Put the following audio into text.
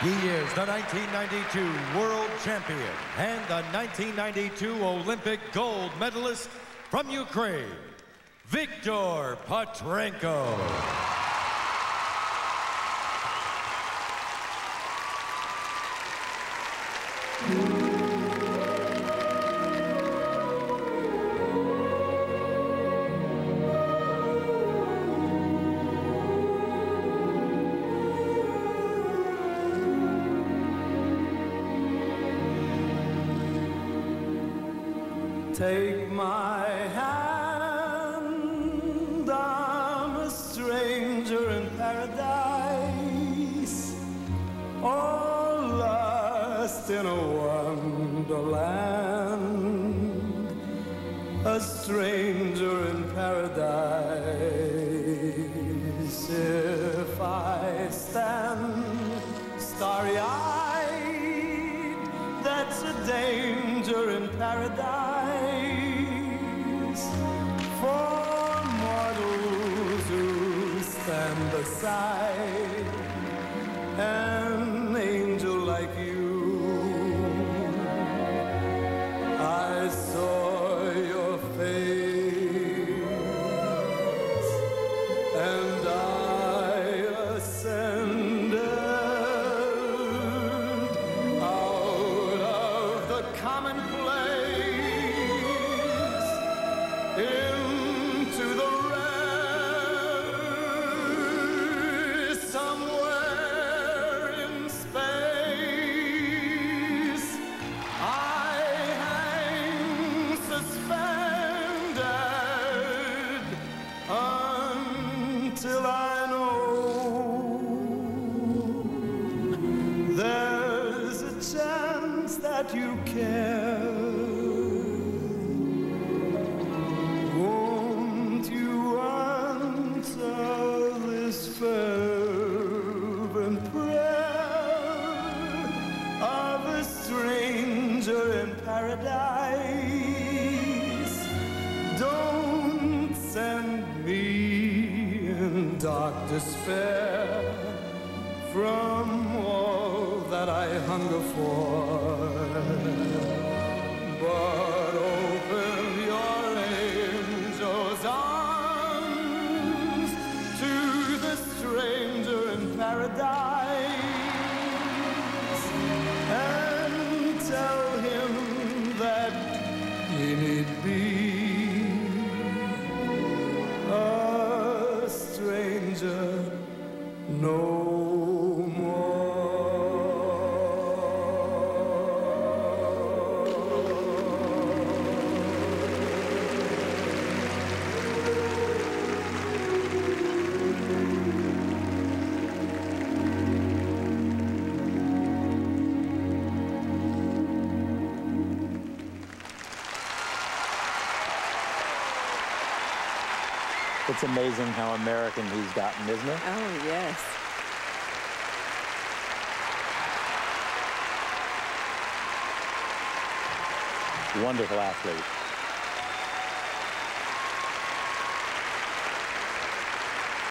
He is the 1992 World Champion and the 1992 Olympic gold medalist from Ukraine, Viktor Petrenko. Take my hand, I'm a stranger in paradise, all lost in a wonderland, a stranger in paradise. If I stand starry eyed, that's a danger in paradise. For mortals who stand aside that you care. Won't you answer this fervent prayer of a stranger in paradise? Don't send me in dark despair from all that I hunger for. But open your angel's arms to the stranger in paradise and tell him that he need be It's amazing how American he's gotten, isn't it? Oh, yes. Wonderful athlete.